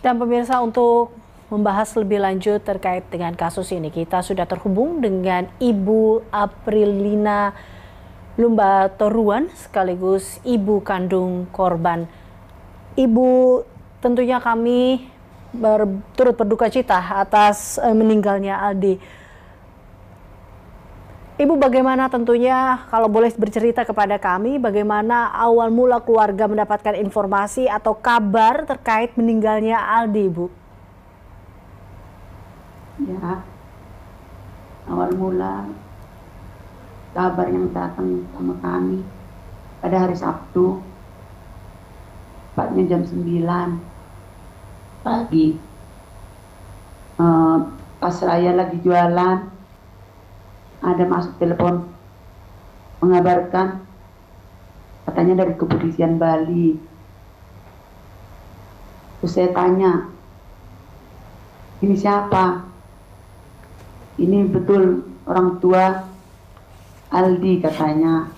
Dan pemirsa untuk membahas lebih lanjut terkait dengan kasus ini, kita sudah terhubung dengan Ibu Aprilina Lumba Toruan sekaligus ibu kandung korban. Ibu, tentunya kami ber, turut berduka cita atas uh, meninggalnya Aldi. Ibu bagaimana tentunya kalau boleh bercerita kepada kami bagaimana awal mula keluarga mendapatkan informasi atau kabar terkait meninggalnya Aldi, Bu? Ya, awal mula kabar yang datang sama kami pada hari Sabtu, tepatnya jam 9 pagi. Uh, pas saya lagi jualan, ada masuk telepon mengabarkan katanya dari kepolisian Bali. Terus saya tanya, ini siapa? Ini betul orang tua Aldi katanya.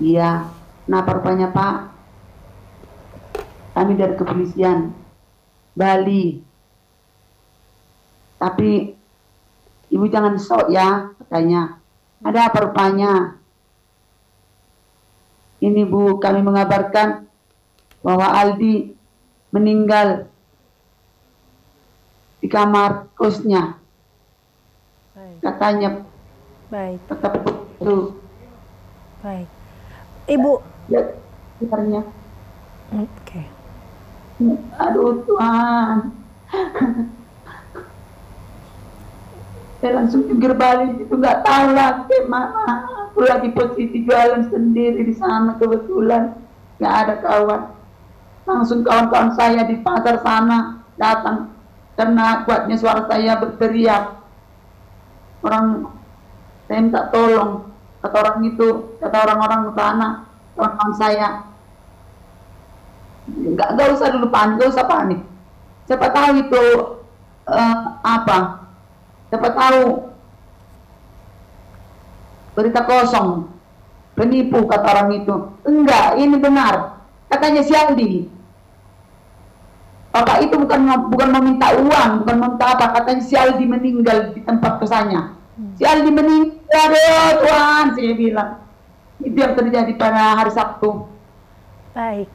Iya. Kenapa rupanya Pak? Kami dari kepolisian Bali. Tapi ibu jangan sok ya katanya. Ada apa rupanya? Ini Bu, kami mengabarkan bahwa Aldi meninggal di kamar kosnya. Baik. Katanya. Baik. Kata itu. Baik. Ibu. Ya, sebenarnya. Oke. Okay. Aduh Tuhan. Saya langsung pinggir balik itu nggak tahu lagi mana. Aku lagi posisi jualan sendiri di sana kebetulan nggak ada kawan. Langsung kawan-kawan saya di pasar sana datang karena kuatnya suara saya berteriak. Orang saya minta tolong kata orang itu kata orang-orang sana kawan-kawan saya. Nggak nggak usah dulu panik nggak usah panik. Siapa tahu itu uh, apa Siapa tahu berita kosong, penipu kata orang itu. Enggak, ini benar. Katanya si Aldi. Bapak itu bukan bukan meminta uang, bukan meminta apa. Katanya si Aldi meninggal di tempat kesannya. Si Aldi meninggal, aduh Tuhan, saya bilang. Itu yang terjadi pada hari Sabtu. Baik.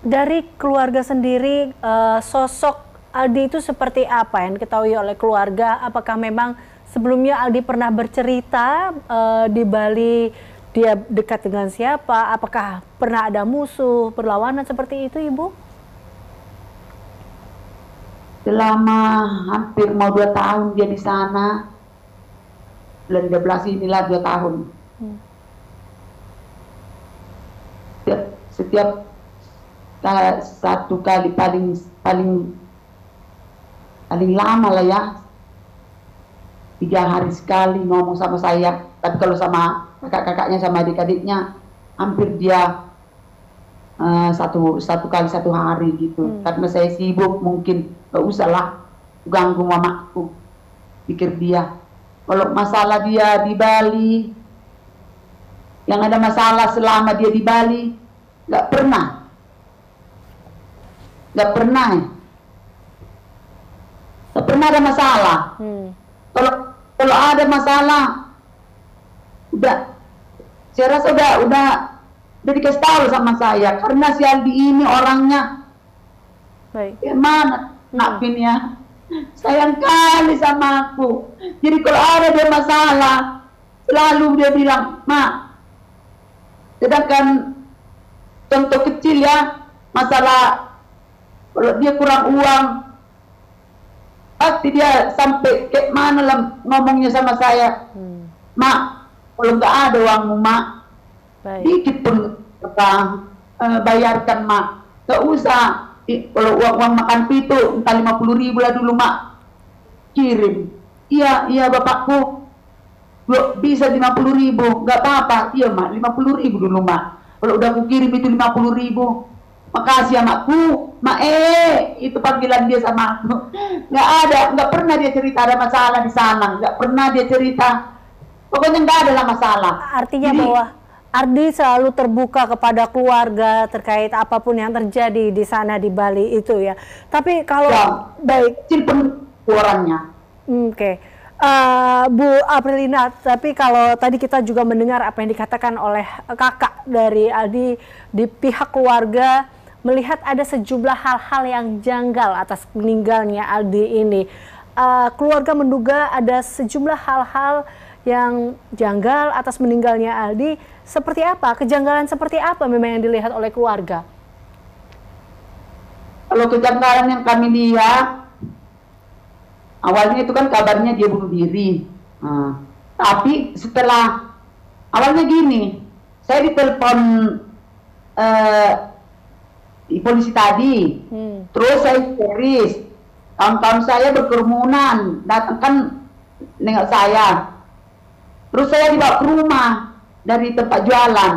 Dari keluarga sendiri, uh, sosok Aldi itu seperti apa yang diketahui oleh keluarga? Apakah memang sebelumnya Aldi pernah bercerita uh, di Bali dia dekat dengan siapa? Apakah pernah ada musuh, perlawanan seperti itu, Ibu? Selama hampir mau dua tahun dia di sana, bulan 12 inilah dua tahun. Hmm. Setiap, setiap satu kali paling paling paling lama lah ya. Tiga hari sekali ngomong sama saya. Tapi kalau sama kakak-kakaknya sama adik-adiknya hampir dia uh, satu satu kali satu hari gitu. Hmm. karena saya sibuk mungkin. Gak usah lah ganggu mamaku pikir dia. Kalau masalah dia di Bali yang ada masalah selama dia di Bali nggak pernah. Nggak pernah pernah ada masalah. Hmm. Kalau kalau ada masalah, udah saya rasa udah udah udah dikasih tahu sama saya karena si Aldi ini orangnya Baik. Gimana nak hmm. ya? Sayang kali sama aku. Jadi kalau ada dia masalah, selalu dia bilang, "Ma." Sedangkan contoh kecil ya, masalah kalau dia kurang uang, pasti dia sampai ke mana lah ngomongnya sama saya. Hmm. mak kalau nggak ada uangmu mak Baik. dikit pun kita uh, bayarkan mak. Nggak usah. I, kalau uang, uang makan pitu entah lima puluh ribu lah dulu mak. Kirim. Iya iya bapakku. Loh, bisa lima puluh ribu. Nggak apa-apa. Iya mak lima puluh ribu dulu mak. Kalau udah aku kirim itu lima puluh ribu makasih anakku ma eh itu panggilan dia sama aku nggak ada nggak pernah dia cerita ada masalah di sana nggak pernah dia cerita pokoknya nggak ada lah masalah artinya Jadi, bahwa Ardi selalu terbuka kepada keluarga terkait apa pun yang terjadi di sana di Bali itu ya. Tapi kalau ya, baik, orangnya. Oke. Okay. Uh, Bu Aprilina, tapi kalau tadi kita juga mendengar apa yang dikatakan oleh kakak dari Aldi di pihak keluarga melihat ada sejumlah hal-hal yang janggal atas meninggalnya Aldi ini. Uh, keluarga menduga ada sejumlah hal-hal yang janggal atas meninggalnya Aldi. Seperti apa? Kejanggalan seperti apa memang yang dilihat oleh keluarga? Kalau kejanggalan yang kami lihat awalnya itu kan kabarnya dia bunuh diri nah, tapi setelah awalnya gini saya ditelepon uh, di polisi tadi hmm. terus saya series. Kawan-kawan saya berkerumunan datang kan nengok saya. Terus saya dibawa ke rumah dari tempat jualan.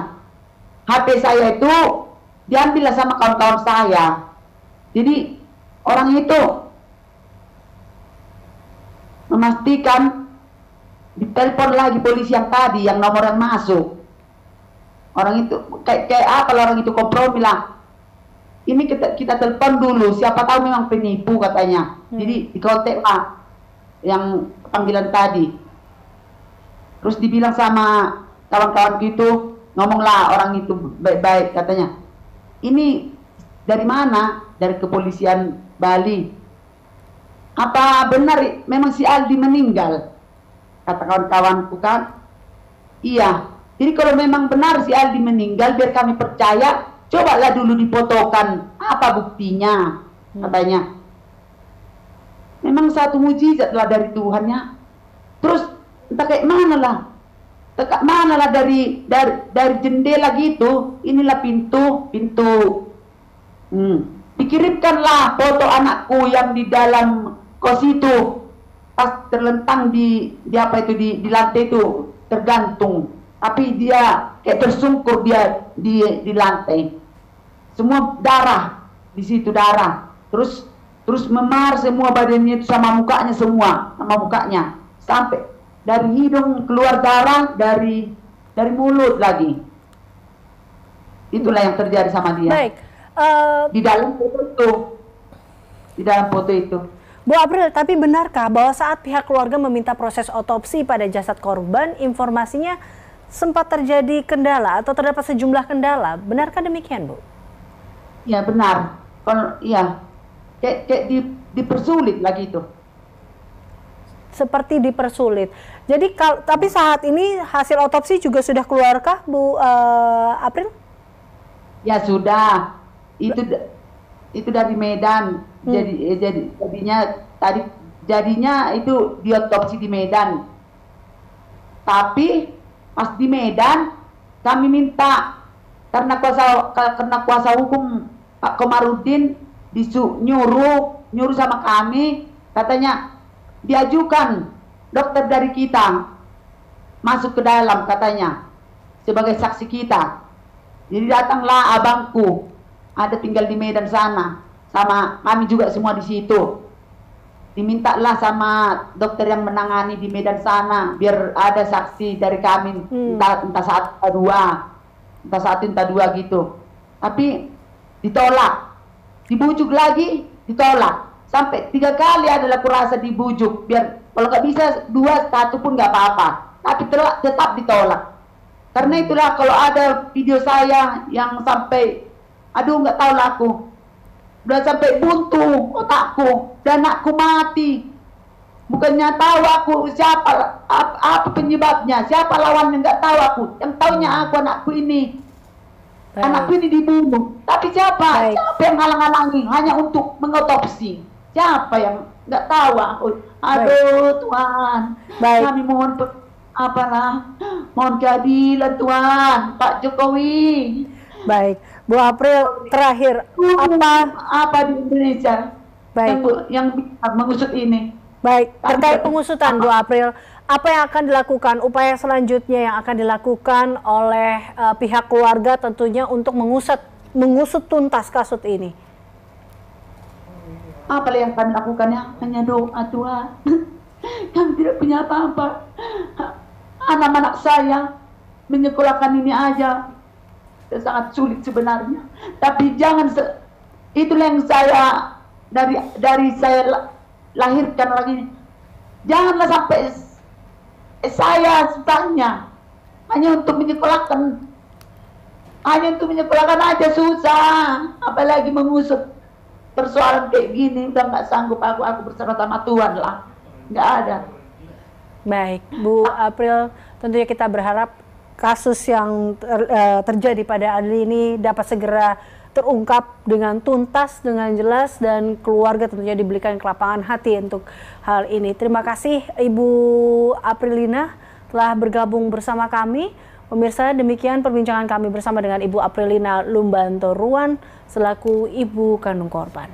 HP saya itu diambil sama kawan-kawan saya. Jadi orang itu memastikan ditelepon lagi polisi yang tadi yang nomor yang masuk. Orang itu kayak kayak apa? Orang itu kompromi lah ini kita kita telepon dulu siapa tahu memang penipu katanya hmm. jadi dikontak lah yang panggilan tadi terus dibilang sama kawan-kawan gitu ngomonglah orang itu baik-baik katanya ini dari mana dari kepolisian Bali apa benar memang si Aldi meninggal? Kata kawan-kawanku kan, iya. Jadi kalau memang benar si Aldi meninggal, biar kami percaya, cobalah dulu dipotokan apa buktinya, hmm. katanya. Memang satu mujizat lah dari Tuhannya. Terus entah kayak mana lah, Tekak mana lah dari dari dari jendela gitu, inilah pintu, pintu. Hmm. Dikirimkanlah foto anakku yang di dalam kos itu pas terlentang di di apa itu di, di lantai itu tergantung tapi dia kayak tersungkur dia di di lantai. Semua darah di situ darah. Terus terus memar semua badannya itu sama mukanya semua sama mukanya. Sampai dari hidung keluar darah dari dari mulut lagi. Itulah yang terjadi sama dia. Baik uh... di dalam foto itu. Di dalam foto itu. Bu April, tapi benarkah bahwa saat pihak keluarga meminta proses otopsi pada jasad korban, informasinya sempat terjadi kendala atau terdapat sejumlah kendala? Benarkah demikian, Bu? Ya benar. Kalau ya kayak, kayak di, dipersulit lagi itu. Seperti dipersulit. Jadi kal tapi saat ini hasil otopsi juga sudah keluarkah, Bu uh, April? Ya sudah. Itu itu dari Medan hmm. jadi eh, jadi jadinya tadi jadinya itu diotopsi di Medan tapi pas di Medan kami minta karena kuasa karena kuasa hukum Pak Komarudin disu nyuruh nyuruh sama kami katanya diajukan dokter dari kita masuk ke dalam katanya sebagai saksi kita. Jadi datanglah abangku ada tinggal di Medan sana sama kami juga semua di situ dimintalah sama dokter yang menangani di Medan sana biar ada saksi dari kami. Hmm. entah entah satu entah dua. Entah satu entah dua gitu. Tapi ditolak. Dibujuk lagi ditolak. Sampai tiga kali adalah kurasa dibujuk biar kalau nggak bisa dua satu pun nggak apa-apa. Tapi tetap ditolak. Karena itulah kalau ada video saya yang sampai aduh nggak tahu lah aku udah sampai buntu otakku dan anakku mati. Bukannya tahu aku siapa apa, apa penyebabnya siapa lawannya nggak tahu aku. Yang tahunya aku anakku ini. Baik. anakku ini dibunuh. Tapi siapa? Baik. siapa yang halang-halangi hanya untuk mengotopsi. Siapa yang nggak tahu aku? Aduh Baik. Tuhan. Baik. kami mohon apalah? Mohon keadilan Tuhan. Pak Jokowi Baik, Bu April terakhir apa apa di Indonesia Baik. yang, yang mengusut ini? Baik, terkait pengusutan Bu April, apa yang akan dilakukan, upaya selanjutnya yang akan dilakukan oleh uh, pihak keluarga tentunya untuk mengusut mengusut tuntas kasus ini? Apa yang kami lakukannya? Hanya doa Tuhan. kami tidak punya apa-apa. Anak-anak saya menyekolahkan ini aja sangat sulit sebenarnya. Tapi jangan se itulah yang saya dari dari saya lahirkan lagi. Janganlah sampai saya tanya hanya untuk menyekolahkan. Hanya untuk menyekolahkan aja susah. Apalagi mengusut persoalan kayak gini udah nggak sanggup aku aku bersama sama Tuhan lah. Nggak ada. Baik Bu April tentunya kita berharap kasus yang ter, uh, terjadi pada Adli ini dapat segera terungkap dengan tuntas, dengan jelas, dan keluarga tentunya diberikan kelapangan hati untuk hal ini. Terima kasih Ibu Aprilina telah bergabung bersama kami. Pemirsa, demikian perbincangan kami bersama dengan Ibu Aprilina Lumbanto Ruan selaku ibu kandung korban.